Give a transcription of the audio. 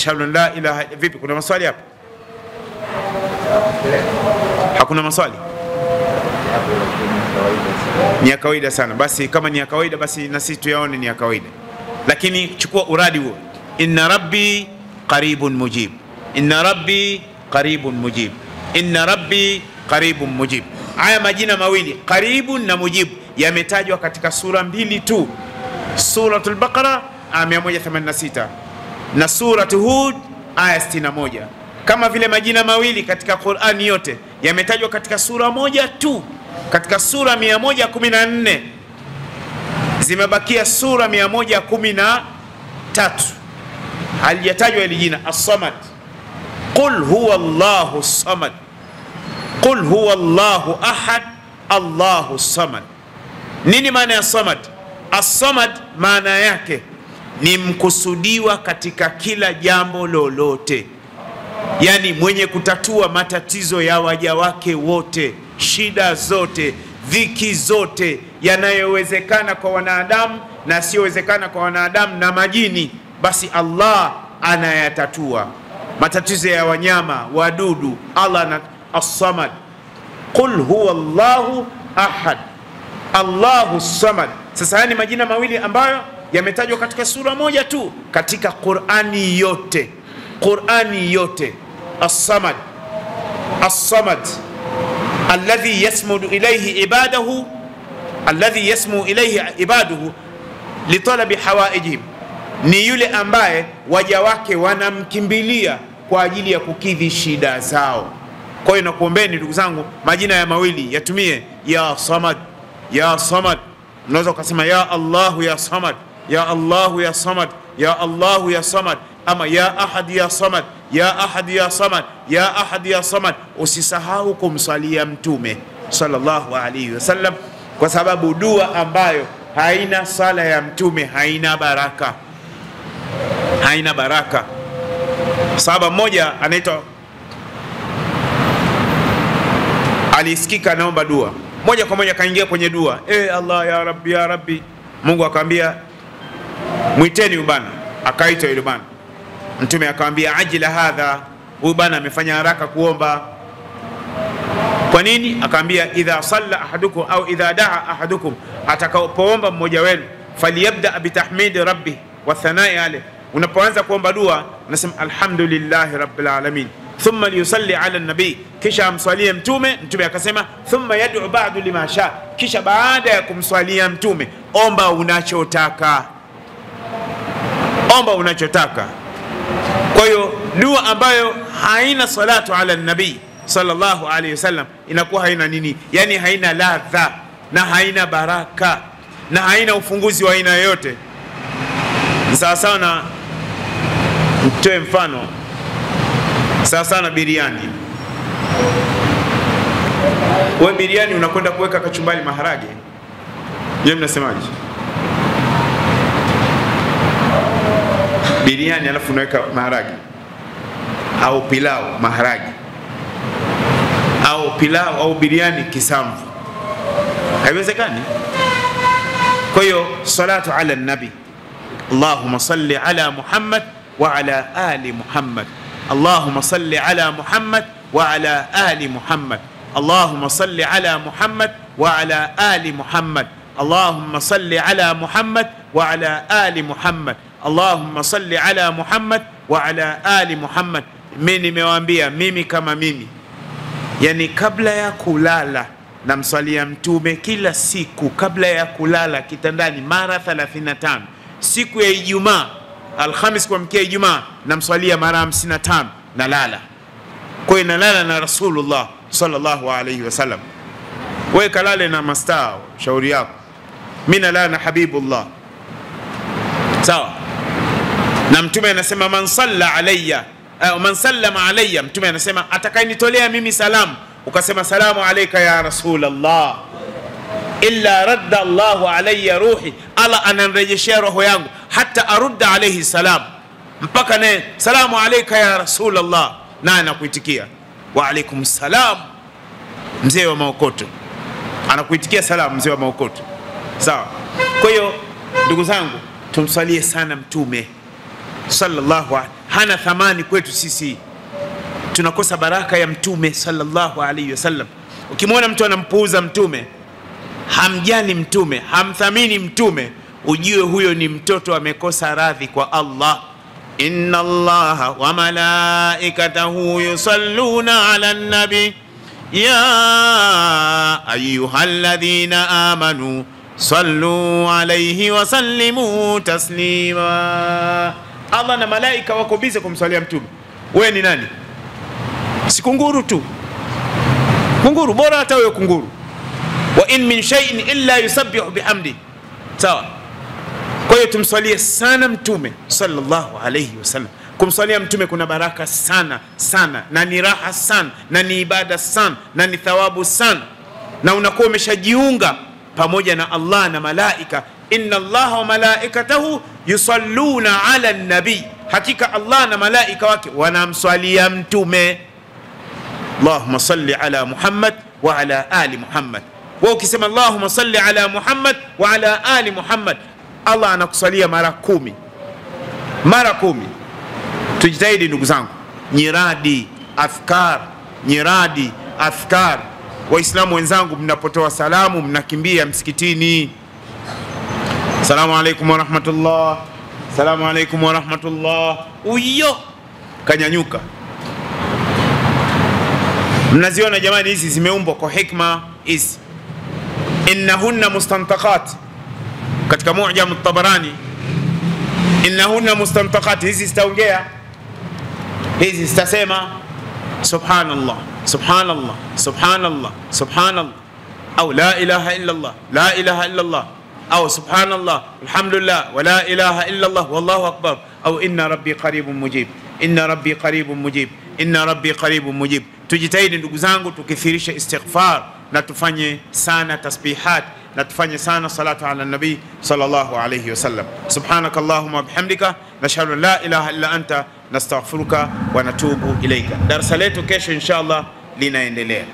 ashhadu an la ilaha vipi kuna maswali hapa? Hakuna maswali? Ni ya kawaida sana. Basi kama ni ya kawaida basi na sisi tuyaone ni ya kawaida. Lakini chukua uradi huo. Inna rabbi qaribun mujib. Inna rabbi qaribun mujib. Inna rabbi qaribun mujib. Haya majina mawili qaribun na mujibu yametajwa katika sura mbili tu. Suratul baqara 186 na suratu hud aya 61 kama vile majina mawili katika qurani yote yametajwa katika sura moja tu katika sura 114 zimebakia sura 113 halijatajwa hili jina as-samad. qul huwa Allahu samad. Qul huwa Allahu ahad allahu samad. Nini maana ya samad? As-samad maana yake ni mkusudiwa katika kila jambo lolote. Yani mwenye kutatua matatizo ya waja wake wote shida zote dhiki zote yanayowezekana kwa wanadamu na asiyowezekana kwa wanadamu na majini basi allah anayatatua. Matatizo ya wanyama wadudu allah na As-Samad, qul huwa llahu ahad. Allahu samad. Sasa haya ni majina mawili ambayo yametajwa katika sura moja tu katika qurani yote. Qurani yote. Assamad. Assamad. Alladhi yasmudu ilayhi ibadahu. Alladhi yasmu ilayhi ibaduhu litalabi hawaijihim. Ni yule ambaye waja wake wanamkimbilia kwa ajili ya kukidhi shida zao. Kwa hiyo nakuombeni ndugu zangu majina ya mawili yatumie. Ya samad. Ya samad. Unaweza ukasema ya allahu ya samad ya allahu ya samad ya allahu ya samad. Ama ya ahad ya samad ya ahad ya samad ya ahad ya samad. Usisahau kumsalia mtume sallallahu alaihi wasallam kwa sababu dua ambayo haina sala ya mtume haina baraka. Haina baraka. Saba mmoja anaitwa alisikika anaomba dua. Moja kwa moja akaingia kwenye dua. E allah ya rabbi ya rabbi. Mungu akamwambia mwiteni ubana akaitwa yule bana mtume akamwambia ajila hadha. Huyu bana amefanya haraka kuomba. Kwa nini? Akaambia idha salla ahadukum au idha daa ahadukum atakapoomba mmoja wenu falyabda bitahmidi rabbi wa thanai unapoanza kuomba dua unasema alhamdulillahi rabbil alamin. Thumma liyusalli ala nabii kisha amswalie mtume. Mtume akasema thumma yad'u ba'du lima sha. Kisha baada ya kumswalia mtume omba unachotaka omba unachotaka. Kwa hiyo dua ambayo haina salatu ala nabii sallallahu alaihi wasallam inakuwa haina nini? Yani haina ladha na haina baraka na haina ufunguzi wa aina yoyote. Sawa na mtoe mfano. Sawa na biriani we biriani unakwenda kuweka kachumbali maharage. Je mnasemaje biriani alafu unaweka maharage au pilau maharage au pilau au biriani kisamvu haiwezekani kwa hiyo salatu ala nabi allahuma salli ala muhammad wa ala ali muhammad allahuma salli ala muhammad wa ala ali muhammad allahuma salli ala muhammad wa ala ali muhammad allahuma salli ala muhammad wa ala ali muhammad allahumma salli ala muhammad wa ala ali muhammad. Mi nimewaambia mimi kama mimi. Yani kabla ya kulala namsalia mtume kila siku kabla ya kulala kitandani mara 35 siku ya ijumaa alhamis kuamkia ijumaa namsalia mara 55 nalala. Kwa hiyo nalala na rasulullah sallallahu alaihi wasallam Wewe kalale na mastaa shauri yako. Mi nalala na habibullah. Sawa na mtume anasema man salla alayya. Uh, man sallama alayya. Mtume anasema atakayenitolea mimi salamu. Ukasema salamu alayka ya rasulullah, illa radda Allahu alayya ruhi, Allah ananrejeshea roho yangu. Hata arudda alayhi salam, mpaka naye salamu alayka ya rasulullah, naye anakuitikia. Wa alaikum salam, mzee wa maokoto. Anakuitikia salamu, mzee wa maokoto. Sawa. Kwa hiyo ndugu zangu, tumsalie sana Mtume sallallahu alaihi hana thamani kwetu sisi, tunakosa baraka ya Mtume sallallahu alaihi wasallam. Ukimwona mtu anampuuza Mtume, hamjali Mtume, hamthamini Mtume, ujue huyo ni mtoto amekosa radhi kwa Allah. inna Allaha wa malaikatahu yusalluna ala nabi ya ayyuhalladhina amanu sallu alayhi wa sallimu taslima. Allah na malaika wako bize kumswalia mtume. Wewe ni nani? Si kunguru tu, kunguru bora hata wewe kunguru. wa in min shay'in illa yusabbihu bihamdi, sawa. Kwa hiyo tumswalie sana mtume sallallahu alayhi wasallam. Kumswalia mtume kuna baraka sana sana, na ni raha sana, na ni ibada sana, na ni thawabu sana, na unakuwa umeshajiunga pamoja na Allah na malaika. Inna Allaha wa malaikatahu yusalluna ala nabi, hakika Allah na malaika wake wanamswalia mtume. Allahumma salli ala Muhammad wa ala ali Muhammad. Wewe ukisema Allahumma salli ala Muhammad wa ala ali Muhammad, Allah anakusalia mara kumi, mara kumi. Tujitahidi ndugu zangu, nyiradi afkar, nyiradi afkar. Waislamu wenzangu, mnapotoa salamu mnakimbia msikitini. Assalamu alaikum warahmatullah, assalamu alaikum warahmatullah. Uyo! Kanyanyuka. Mnaziona jamani, hizi zimeumbwa kwa hikma hizi, innahunna mustantaqat. Katika Mu'jam at-Tabarani, innahunna mustantaqat, hizi zitaongea, hizi zitasema subhanallah subhanallah subhanallah subhanallah. Au la ilaha illa Allah la ilaha illa Allah au subhanallah alhamdulillah wa la ilaha illa Allah wallahu akbar au inna rabbi qaribun mujib inna rabbi qaribun mujib inna rabbi qaribun mujib. Tujitahidi ndugu zangu, tukithirishe istighfar na tufanye sana tasbihat na tufanye sana salatu ala nabii sallallahu alayhi wasallam. Subhanaka allahumma bihamdika nashhadu an la ilaha illa anta nastaghfiruka wa natubu ilaika. Darasa letu kesho inshallah linaendelea.